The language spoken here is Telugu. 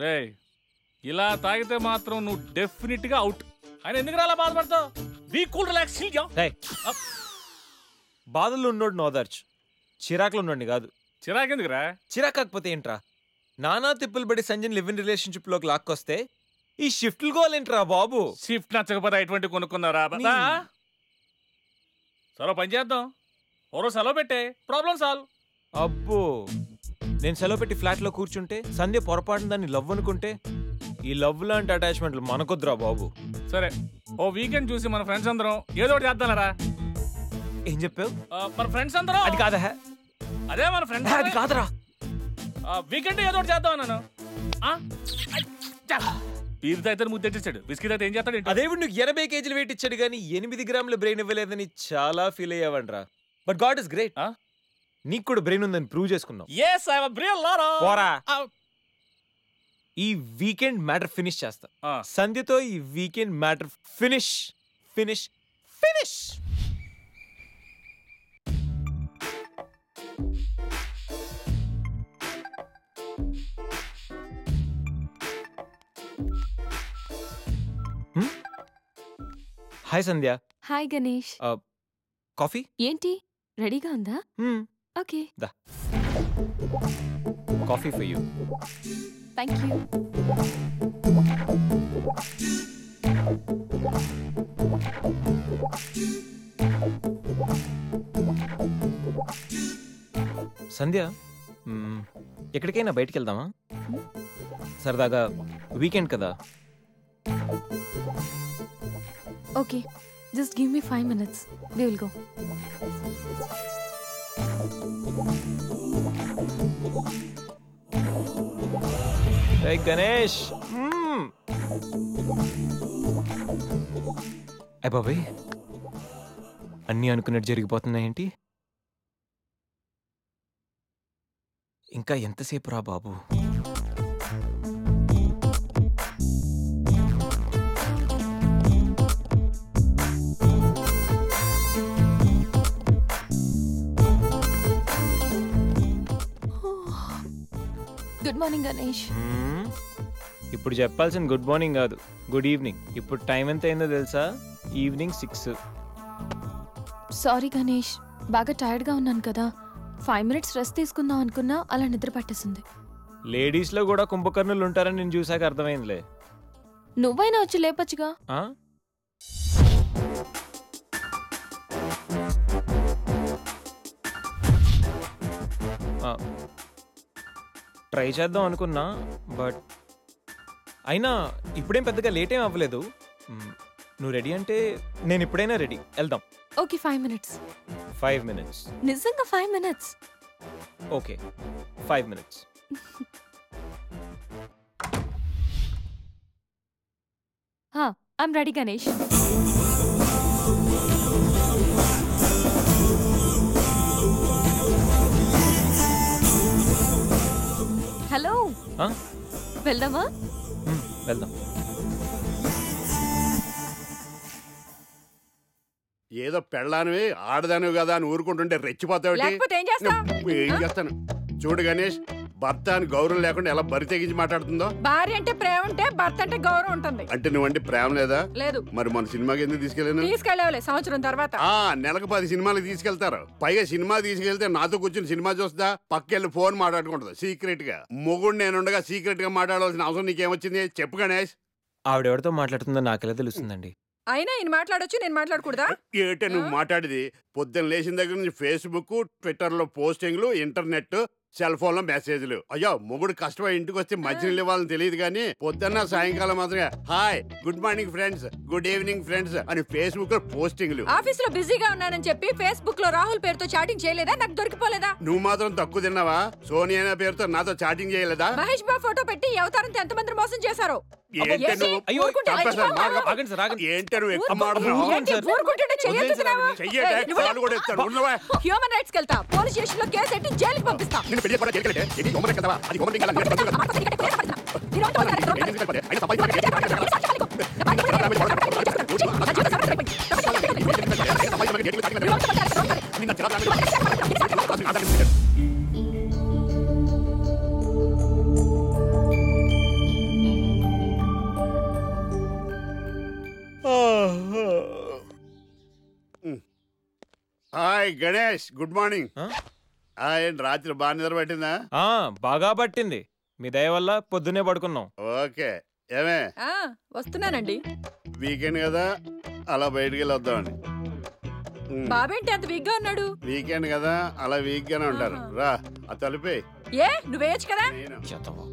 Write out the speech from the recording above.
రే ఇలా తాగితే మాత్రం నువ్వు డెఫినెట్గా అవుట్. ఆయన ఎందుకు అలా బాధపడతావు? బీ కూల్ రిలాక్స్ బాధల్లో ఉన్నోడు నోదార్చు చిరాకులో ఉన్నోడిని కాదు. చిరాకెందుకురా? చిరాకు కాకపోతే ఏంట్రా? నానా తిప్పులు పడి సంజయ్ లివ్ ఇన్ రిలేషన్షిప్లోకి లాక్కొస్తే ఈ షిఫ్ట్లు గోలేంట్రా బాబు? షిఫ్ట్ నచ్చకపోతే ఎటువంటి కొనుక్కున్నారా? సరే పని చేద్దాం. ఓరో సెలవు పెట్టే. ప్రాబ్లం సాల్వ్ అబ్బో. నేను సెలవు పెట్టి ఫ్లాట్లో కూర్చుంటే సంధ్య పొరపాటున దాన్ని లవ్ అనుకుంటే ఈ లవ్ లాంటి అటాచ్మెంట్లు మనకొద్దురా బాబు. సరే ఓ వీకెండ్ చూసి మన ఫ్రెండ్స్ అందరం ఏదో ఒకటి చేద్దాంరా ఏం చెప్పావు? మన ఫ్రెండ్స్ అందరం? అది కాదా? అదే మన ఫ్రెండ్స్ అది కాదురా. వీకెండ్ ఏదో ఒకటి చేద్దాం అన్నాను. బీర్ అయితే ముద్దు తెచ్చేసాడు. బిస్కెట్ అయితే ఏం చేస్తాడు? అదేవిడు నువ్వు ఎనభై కేజీలు వెయిట్ ఇచ్చాడు కానీ ఎనిమిది గ్రాముల బ్రెయిన్ ఇవ్వలేదని చాలా feel అయ్యావంట్రా. But god is great? నీకు కూడా బ్రెయిన్ ఉందని ప్రూవ్ చేసుకున్నావు. Yes, I'm a real Lara. పోరా. ఆ. ఈ వీకెండ్ మ్యాటర్ ఫినిష్ చేస్తా. ఆ. సంధ్యతో ఈ weekend matter finish finish finish hi Sandhya. Hi Ganesh coffee ఏంటి? రెడీగా ఉందా? Okay. Coffee for you. Thank you. Sandhya hmm, ఎక్కడికైనా బయటికి వెళ్దామా సరదాగా వీకెండ్ కదా? Okay. Just give me five minutes. We will go. Ganesh. అయ్య బాబాయ్. అన్నీ అనుకున్నట్టు జరిగిపోతున్నాయేంటి ఇంకా ఎంతసేపు రా బాబు? Good morning Ganesh hmm. ఇప్పుడు చెప్పాల్సిన గుడ్ మార్నింగ్ కాదు. గుడ్ ఈవినింగ్ ఇప్పుడు టైం ఎంత అయిందో తెలుసా? ఈవినింగ్ సిక్స్ సారీ గణేష్ బాగా టైర్డ్గా ఉన్నాను కదా. ఫైవ్ మినిట్స్ రెస్ట్ తీసుకుందాం అనుకున్నా అలా నిద్ర పట్టేసింది. లేడీస్లో కూడా కుంభకర్ణులు ఉంటారని నేను చూసాక అర్థమైందిలే. నువ్వైనా వచ్చి లేపచ్చుగా. ఆ? ఆ, ట్రై చేద్దాం అనుకున్నా బట్ అయినా ఇప్పుడేం పెద్దగా లేట్ ఏం అవ్వలేదు. మ్, నువ్వు రెడీ అంటే నేను ఇప్పుడైనా రెడీ. వెళ్దాం. Okay five minutes. Five minutes. నిజంగా five minutes? Okay five minutes. I'm ready Ganesh. వెళ్దామా? వెళ్దాం. ఏదో పెళ్ళానివి ఆడదానివి కదా అని ఊరుకుంటుంటే రెచ్చిపోతావు? ఏం చేస్తాను? చూడు గణేష్ భర్త అని గౌరవం లేకుండా ఎలా బరి తెగించి మాట్లాడుతుందో? భార్య అంటే ప్రేమ ఉంటే భర్త అంటే గౌరవం ఉంటుంది. అంటే నువ్వంటే ప్రేమ లేదా? లేదు. మరి మన సినిమాకి ఎందుకు తీసుకెళ్ళాను? తీసుకెళ్ళవలే సంవత్సరం తర్వాత. ఆ నెలకు పది సినిమాలకు తీసుకెళ్తారు. పైగా సినిమా తీసుకెళ్తే నాతో కూర్చుని సినిమా చూస్తా పక్కెళ్ళి ఫోన్ మాట్లాడుకుంటుంది సీక్రెట్గా మొగుడు నేనుండగా సీక్రెట్గా మాట్లాడవలసిన అవసరం నీకేమొచ్చింది? చెప్పు గణేష్. ఆవిడెవరితో మాట్లాడుతుందో నాకెలా తెలుస్తుందండి? అయినా ఈయన మాట్లాడొచ్చు నేను మాట్లాడకూడదా? ఏటే నువ్వు మాట్లాడేది? పొద్దున్న లేచిన దగ్గర నుంచి ఫేస్బుక్ ట్విట్టర్లో పోస్టింగ్లు ఇంటర్నెట్ సెల్ ఫోన్లో మెసేజ్లు. అయ్యో మొగుడు కష్టమై ఇంటికి వస్తే మంచినీళ్ళు ఇవ్వాలని తెలియదు కానీ పొద్దున్న సాయంకాలం మాత్రమే hi good morning friends good evening friends అని ఫేస్బుక్లో పోస్టింగ్లు. ఆఫీస్లో బిజీగా ఉన్నానని చెప్పి ఫేస్బుక్లో రాహుల్ పేరుతో చాటింగ్ చేయలేదా? నాకు దొరికిపోలేదా? నువ్వు మాత్రం తక్కువ తిన్నావా? సోనియా అనే పేరుతో నాతో చాటింగ్ చేయలేదా? మహేష్ బాబు ఫోటో పెట్టి అవతారంతో ఎంతమంది మోసం చేశారు? హ్యూమన్ రైట్స్కి వెళ్తా. పోలీస్ స్టేషన్లో కేసు ఎట్టి జైలుకి పంపిస్తా. பெரிய கூட கேட்கல இது ரொம்ப ஹாய் கணேஷ் குட் மார்னிங் ఆ? ఏంటి రాత్రి బాగా నిద్ర పట్టిందా? ఆ, బాగా పట్టింది. మీ దయ వల్ల పొద్దునే పడుకున్నాం. ఓకే. ఏమే? ఆ, వస్తున్నానండి. వీకెండ్ కదా అలా బయటికి వెళ్ళి వద్దామని. ఉమ్, బాబేంటి అంత వీక్గా ఉన్నాడు? వీకెండ్ కదా అలా వీక్ గానే ఉంటారు. రా ఆ తలిపే ఏ నువ్వేయచ్చు కదా? నేను. చెత్తవా.